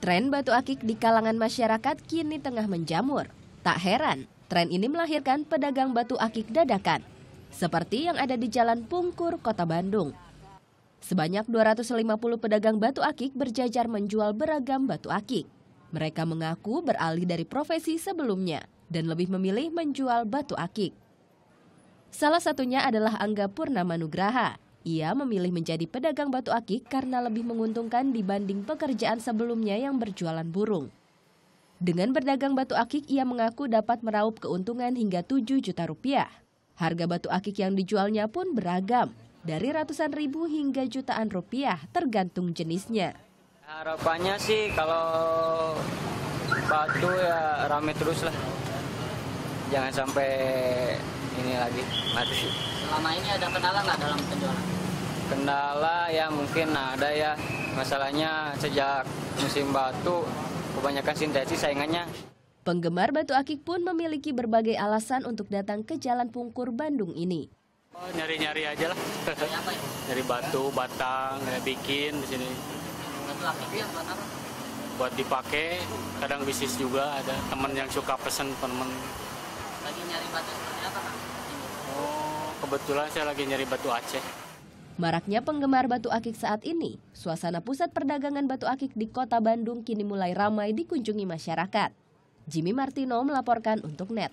Tren batu akik di kalangan masyarakat kini tengah menjamur. Tak heran, tren ini melahirkan pedagang batu akik dadakan, seperti yang ada di Jalan Pungkur, Kota Bandung. Sebanyak 250 pedagang batu akik berjajar menjual beragam batu akik. Mereka mengaku beralih dari profesi sebelumnya dan lebih memilih menjual batu akik. Salah satunya adalah Angga Purnama Nugraha. Ia memilih menjadi pedagang batu akik karena lebih menguntungkan dibanding pekerjaan sebelumnya yang berjualan burung. Dengan berdagang batu akik, ia mengaku dapat meraup keuntungan hingga 7 juta rupiah. Harga batu akik yang dijualnya pun beragam, dari ratusan ribu hingga jutaan rupiah tergantung jenisnya. Harapannya sih kalau batu ya rame terus lah. Jangan sampai ini lagi mati sih. Selama ini ada kendala nggak dalam penjualan? Kendala ya mungkin ada ya. Masalahnya sejak musim batu kebanyakan sintetis saingannya. Penggemar batu akik pun memiliki berbagai alasan untuk datang ke Jalan Pungkur Bandung ini. Oh, nyari-nyari aja lah. Apa ya? Dari batu, batang, bikin di sini. Batu akik yang buat apa? Buat dipakai, kadang bisnis juga ada teman yang suka pesen teman. Lagi nyari batu seperti apa. Oh, kebetulan saya lagi nyari batu Aceh. Maraknya penggemar batu akik saat ini, suasana pusat perdagangan batu akik di kota Bandung kini mulai ramai dikunjungi masyarakat. Jimmy Martino melaporkan untuk NET.